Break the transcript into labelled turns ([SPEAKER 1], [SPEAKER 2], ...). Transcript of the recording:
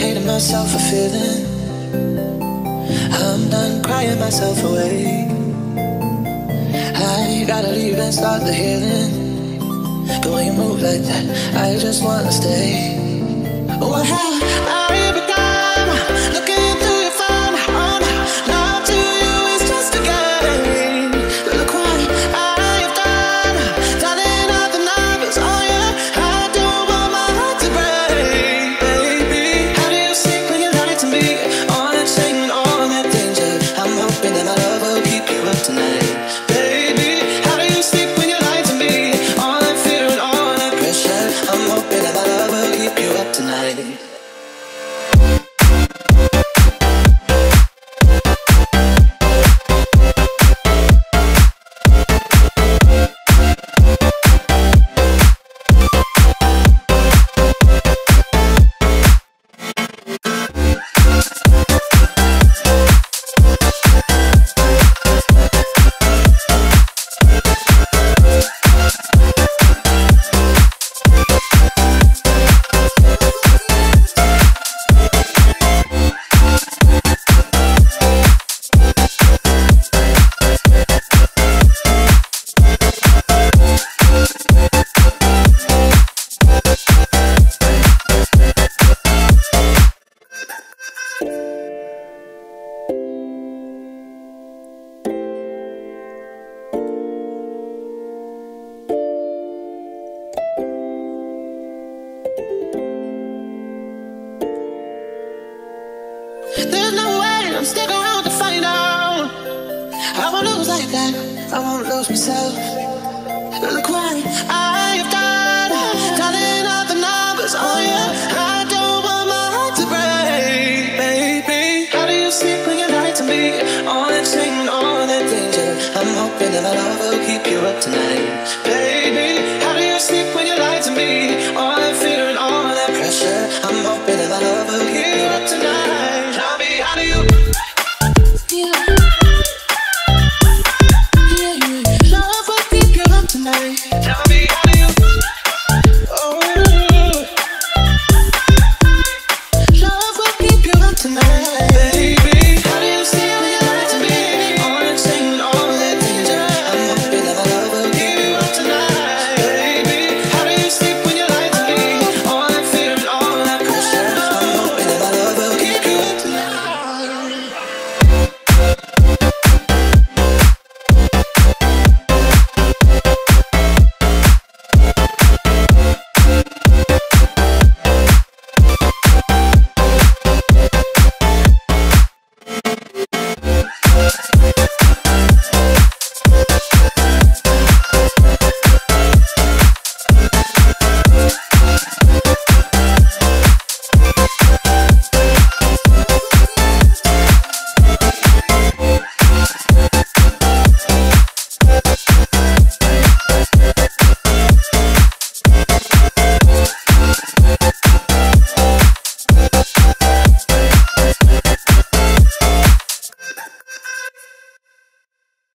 [SPEAKER 1] hating myself for feeling. I'm done crying myself away. I gotta leave and start the healing. But when you move like that, I just wanna stay. Oh, what have up I'm sticking around to find out. I won't lose like that. I won't lose myself. Look what I have done. Dialing up the numbers. Oh yeah. I don't want my heart to break, baby. How do you sleep when you lie to me? All that and all that danger. I'm hoping that my love will keep you up tonight, tonight. Tell me, how you? Oh, love will keep you up tonight.